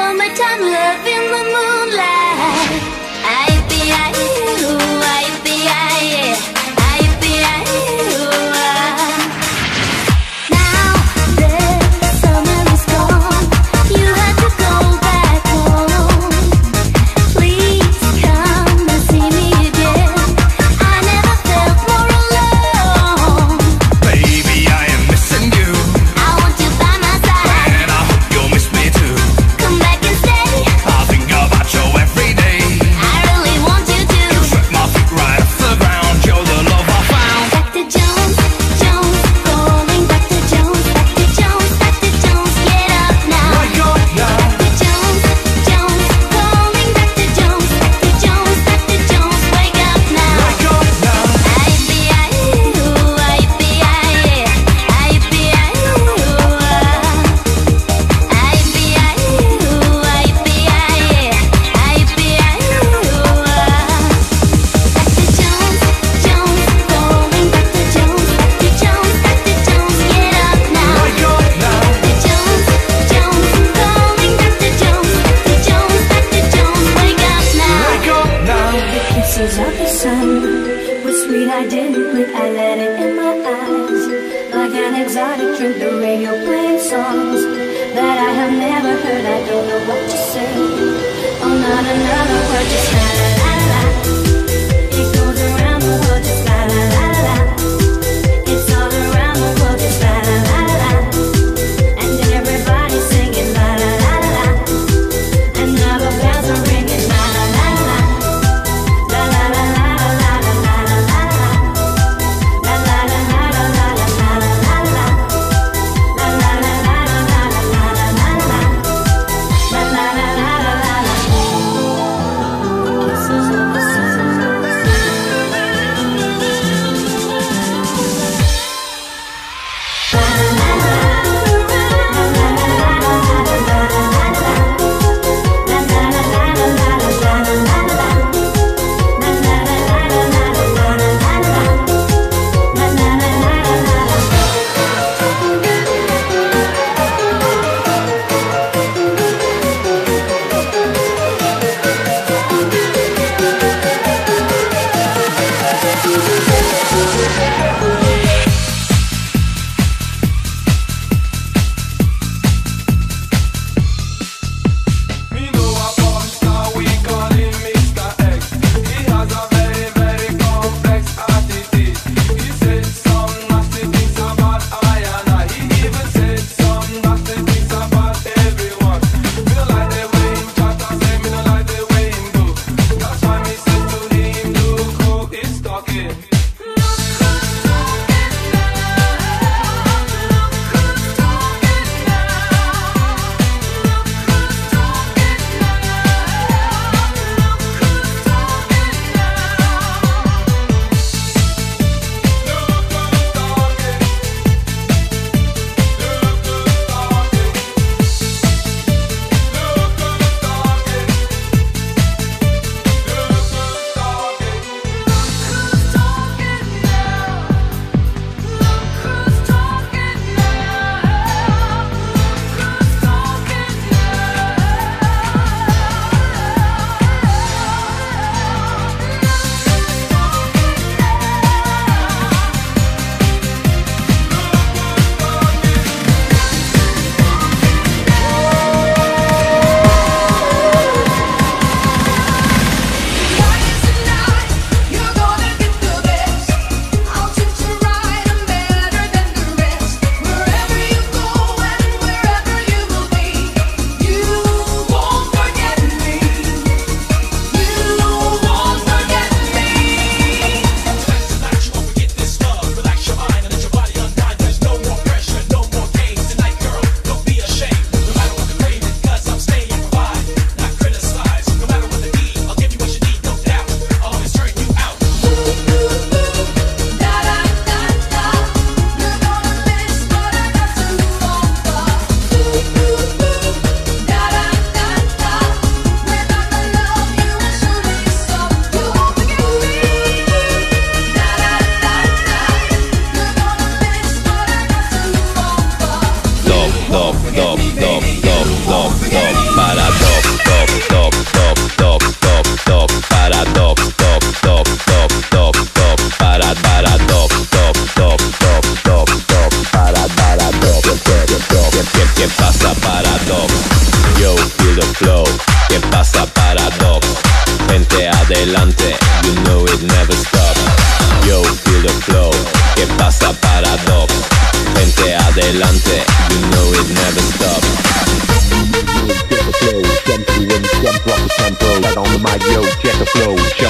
Summertime love in the moonlight.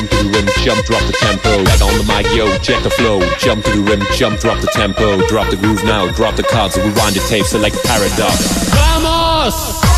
Jump to the rim, jump, drop the tempo. Right on the mic, yo, check the flow. Jump to the rim, jump, drop the tempo. Drop the groove now, drop the cards, rewind the tape, select Paradoxx. Vamos!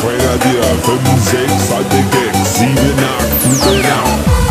Grenadier, 5, 6, alte Gags, 7, 8, 9, 8.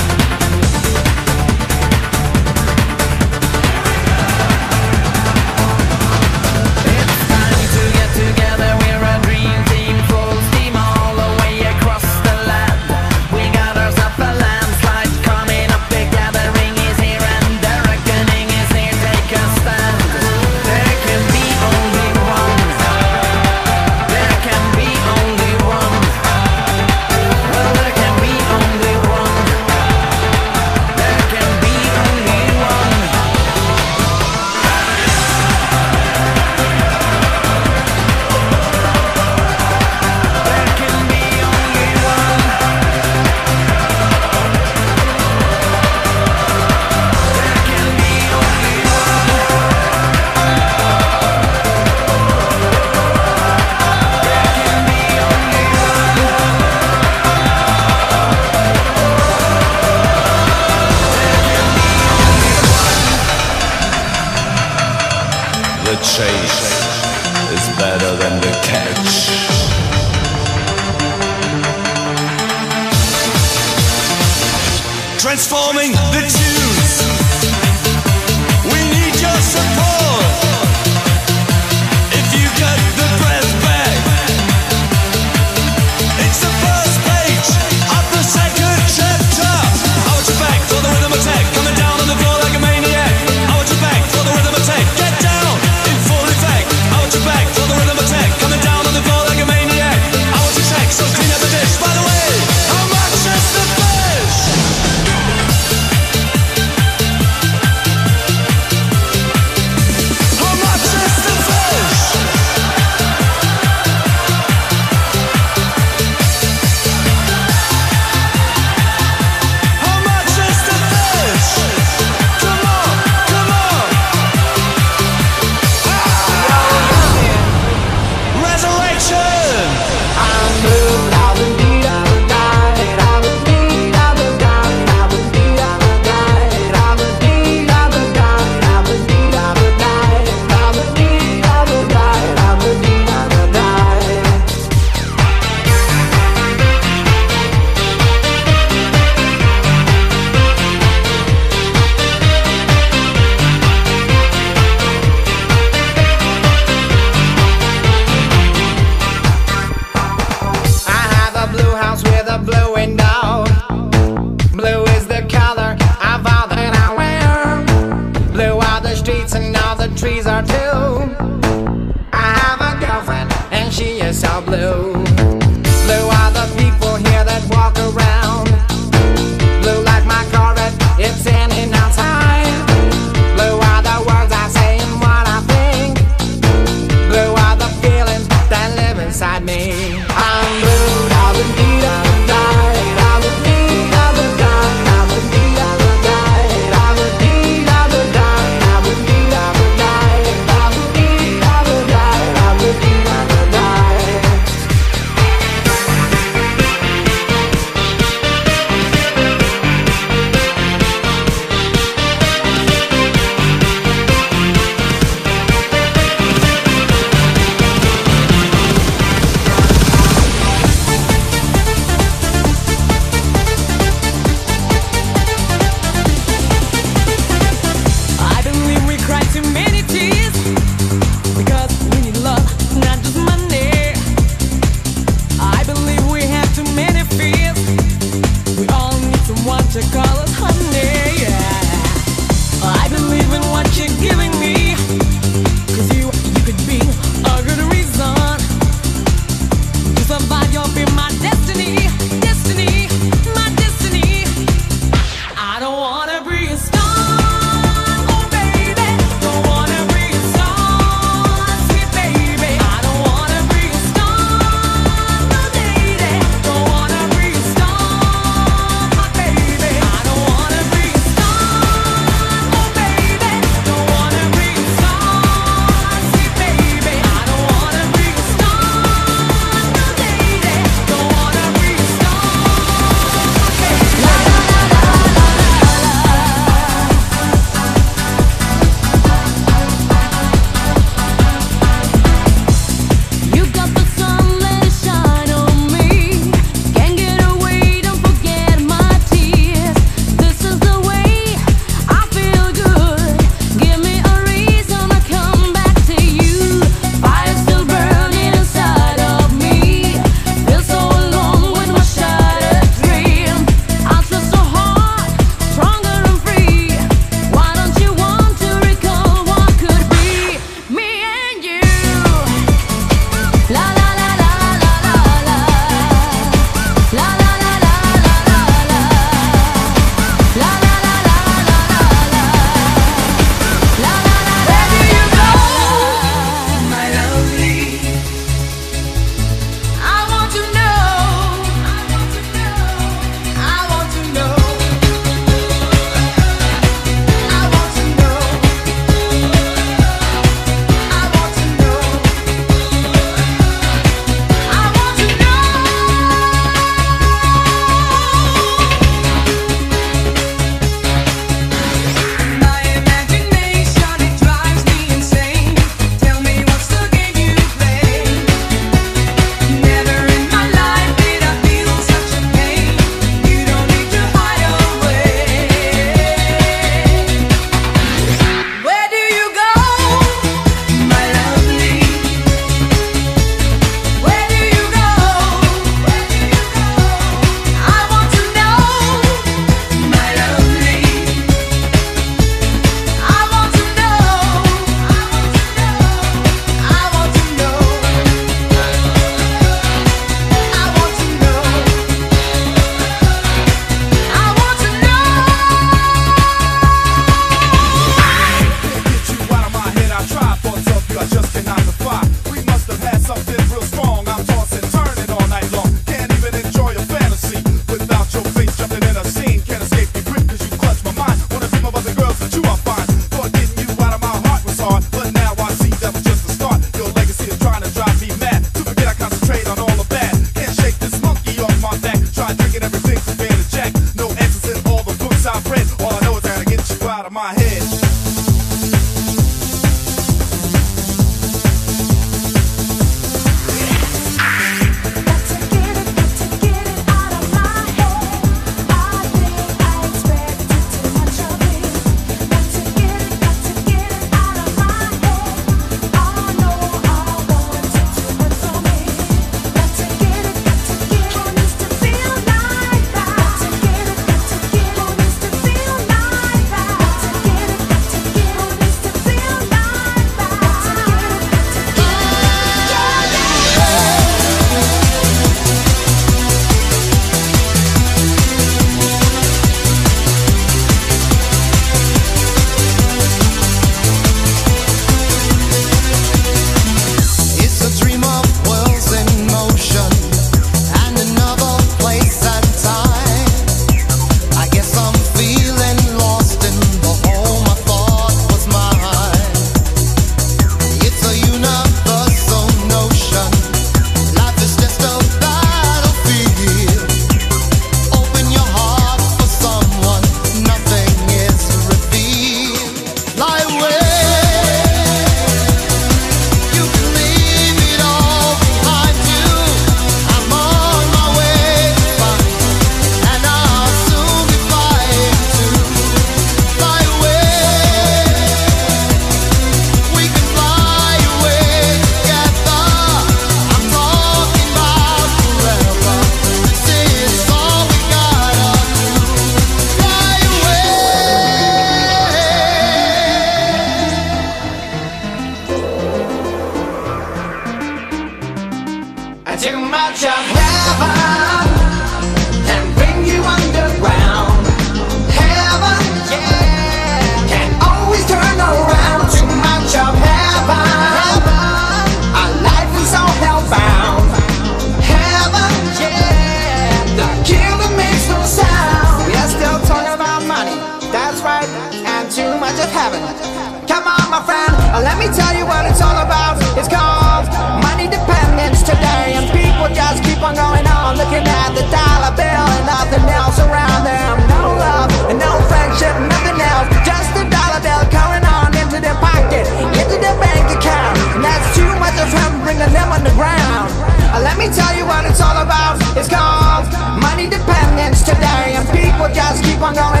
It's called money dependence today And people just keep on going